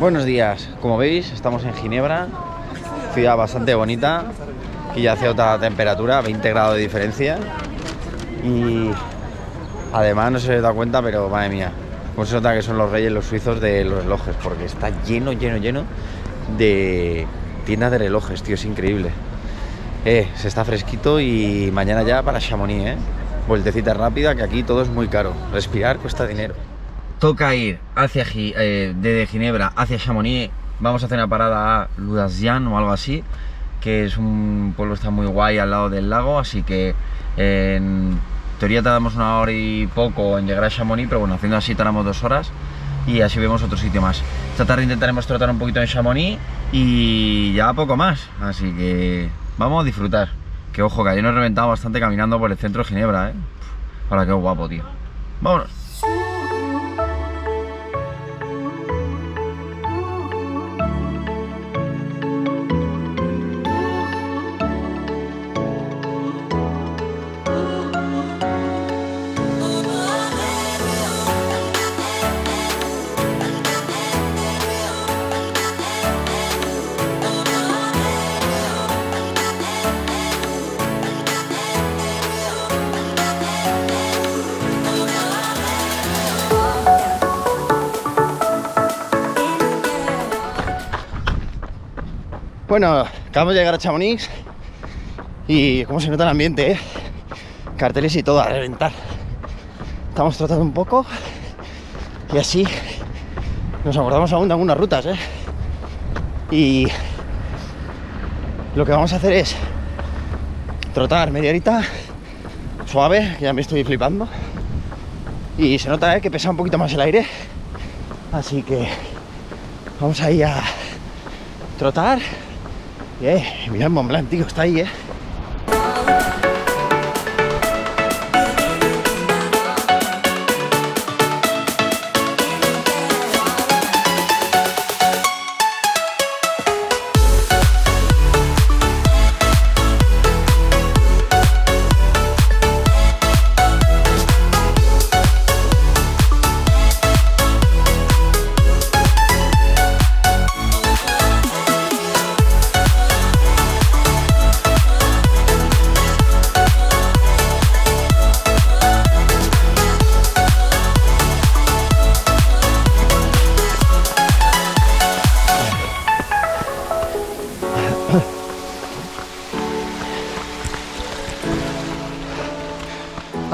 Buenos días, como veis estamos en Ginebra, ciudad bastante bonita y ya hace otra temperatura, 20 grados de diferencia y además no se os da cuenta, pero madre mía, como se nota que son los reyes los suizos de los relojes, porque está lleno, lleno, lleno de tiendas de relojes, tío, es increíble. Eh, se está fresquito y mañana ya para Chamonix, ¿eh? Vueltecita rápida, que aquí todo es muy caro. Respirar cuesta dinero. Toca ir hacia eh, desde Ginebra hacia Chamonix. Vamos a hacer una parada a Ludasian o algo así, que es un pueblo está muy guay al lado del lago, así que en teoría tardamos una hora y poco en llegar a Chamonix, pero bueno, haciendo así tardamos dos horas y así vemos otro sitio más. Esta tarde intentaremos trotar un poquito en Chamonix y ya poco más, así que vamos a disfrutar. Que ojo, que ayer nos reventado bastante caminando por el centro de Ginebra, ¿eh? Ahora qué guapo, tío. Vámonos. Bueno, acabamos de llegar a Chamonix y cómo se nota el ambiente, ¿eh? Carteles y todo a reventar. Estamos tratando un poco y así nos acordamos aún de algunas rutas, ¿eh? Y lo que vamos a hacer es trotar media horita suave, que ya me estoy flipando. Y se nota ¿eh? que pesa un poquito más el aire. Así que vamos a ir a trotar eh, mira el Mont Blanc, tío, está ahí, eh.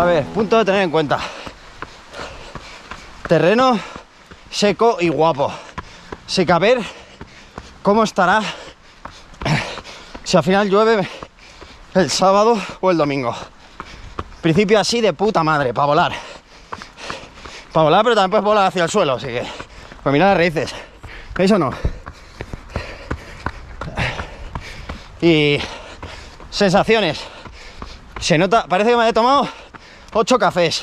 Ver, punto de tener en cuenta. Terreno seco y guapo. Sé que a ver cómo estará si al final llueve el sábado o el domingo. Principio así de puta madre, para volar. Para volar, pero también puedes volar hacia el suelo, así que. Pues mira las raíces. ¿Veis o no? Y sensaciones. Se nota, parece que me he tomado 8 cafés.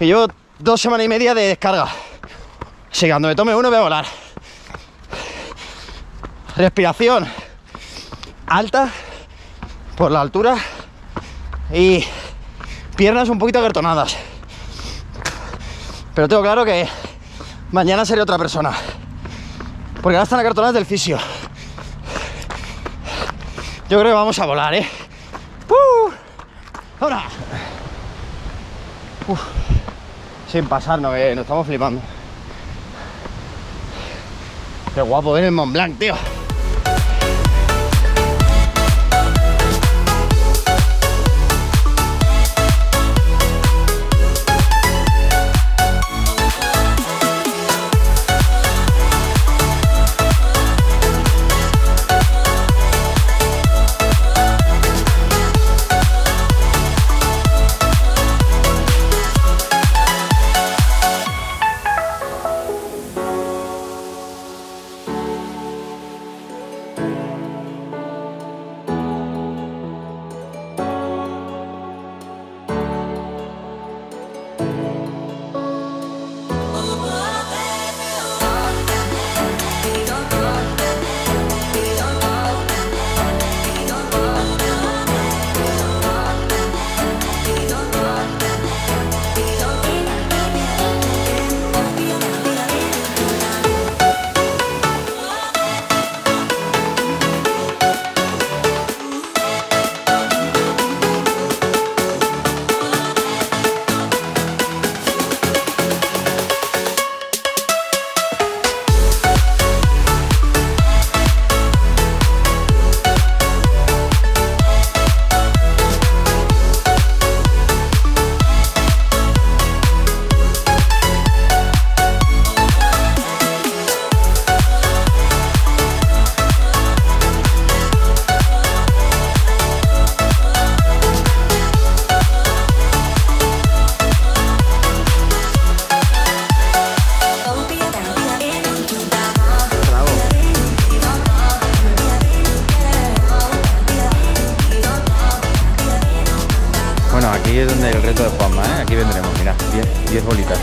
Y llevo dos semanas y media de descarga. Así que cuando me tome uno voy a volar. Respiración alta por la altura y piernas un poquito agartonadas. Pero tengo claro que mañana seré otra persona. Porque ahora están acartonadas del fisio. Yo creo que vamos a volar, ¿eh? ¡Uh! ¡Ahora! Uf, sin pasarnos, eh, nos estamos flipando. Qué guapo ver el Mont Blanc, tío. Aquí es donde el reto de Juanma, ¿eh? Aquí vendremos, mira, 10 bolitas.